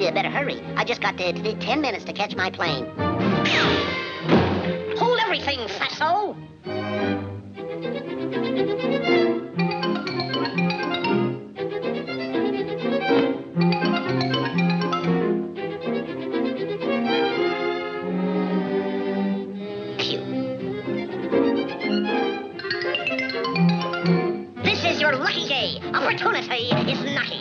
you better hurry. I just got uh, t- ten minutes to catch my plane. Hold everything, fatso! This is your lucky day. Opportunity is knocking.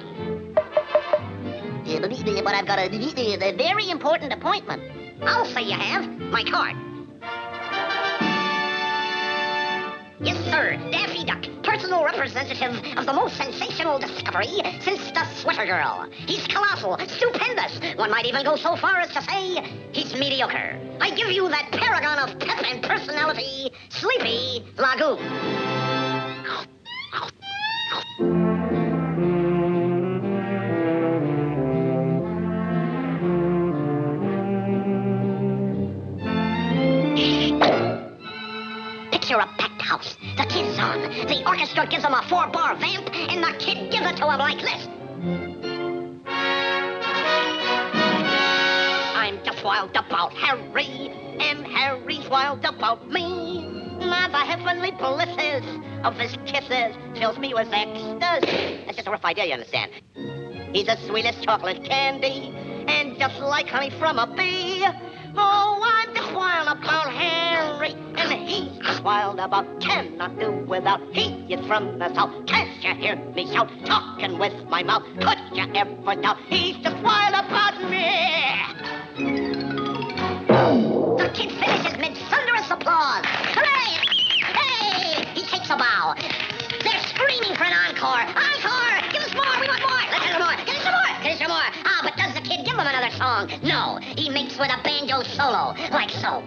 But I've got a, a very important appointment. I'll say you have. My card. Yes, sir. Daffy Duck, personal representative of the most sensational discovery since the Sweater Girl. He's colossal, stupendous. One might even go so far as to say he's mediocre. I give you that paragon of pep and personality, Sleepy Lagoon. The gives him a four-bar vamp, and the kid gives it to him like this. I'm just wild about Harry, and Harry's wild about me. My, the heavenly blisses of his kisses fills me with ecstasy. That's just a rough idea, you understand. He's the sweetest chocolate candy, and just like honey from a bee. Oh, I'm just wild about Harry, and he's wild about cannot do without. He is from the south. Can't you hear me shout? Talking with my mouth. Could you ever doubt? He's just wild about me. The kid finishes mid thunderous applause. Hooray! Hey! He takes a bow. They're screaming for an encore. Encore! Give us more! We want more! Let's have more! Give us some more! Give us some more! Ah, but does the kid give him another song? No. He makes with a banjo solo, like so.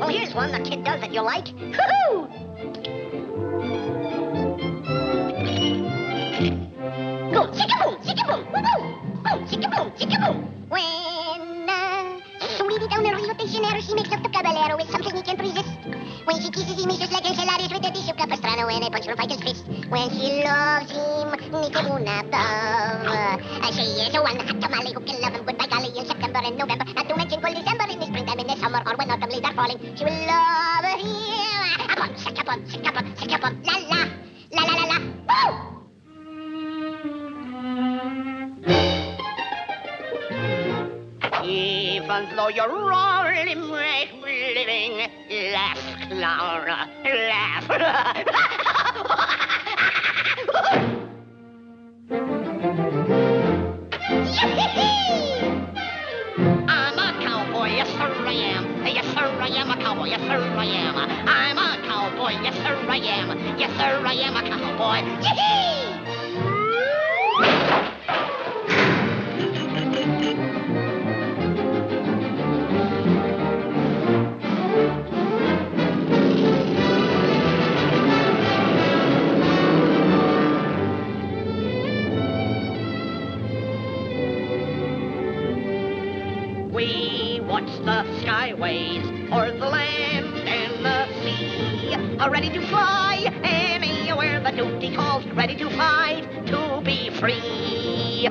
Well, here's one the kid does that you'll like. Hoo-hoo! Boom, chicka-boom, chicka-boom. When uh, sweetie down the Rio de Janeiro, she makes up the caballero with something he can't resist. When she kisses him, he's just like Enchiladas with a dish of capistrano and a punch from Fighter's fist. When she loves him, que una dove. Uh, she is a one hot tamale who can love him goodbye golly in September and November. Not to mention cool December in the springtime, in the summer, or when autumn leaves are falling. She will love him. A bum, sick a bum, sick a bum, sick a bum, Even though you're only make living, laugh, Clara, laugh. I'm a cowboy, yes sir I am. Yes sir I am a cowboy, yes sir I am. I'm a cowboy, yes sir I am. Yes sir I am a cowboy. Yee-hee! Skyways o'er the land and the sea, ready to fly anywhere the duty calls, ready to fight to be free.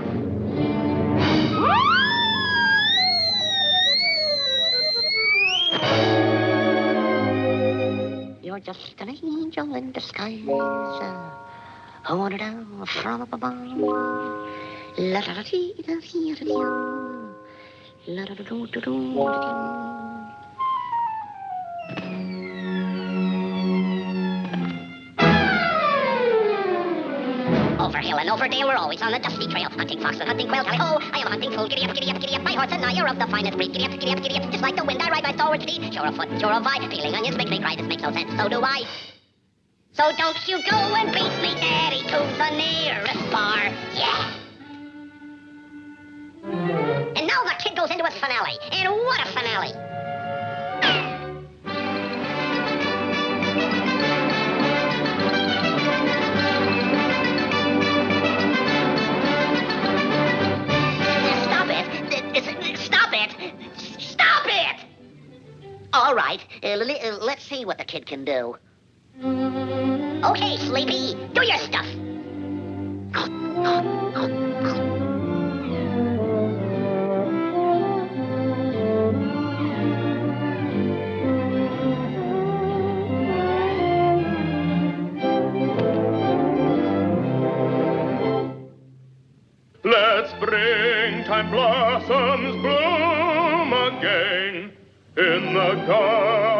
You're just an angel in disguise, uh, wandered down from above. La da da dee da dee da dee. Over hill and over dale, we're always on the dusty trail. Hunting fox and hunting quail, tally ho! I am a hunting fool. Giddy up, giddy up, giddy up. My horse and I are of the finest breed. Giddy up, giddy up, giddy up. Just like the wind, I ride my stalwart steed. Sure of foot, sure of eye. Peeling onions makes me cry. This makes no sense. So do I. So don't you go and beat goes into its finale. And what a finale! Stop it! Uh, stop it! Stop it! All right, uh, uh, let's see what the kid can do. Okay, Sleepy, do your stuff. Blossoms bloom again in the garden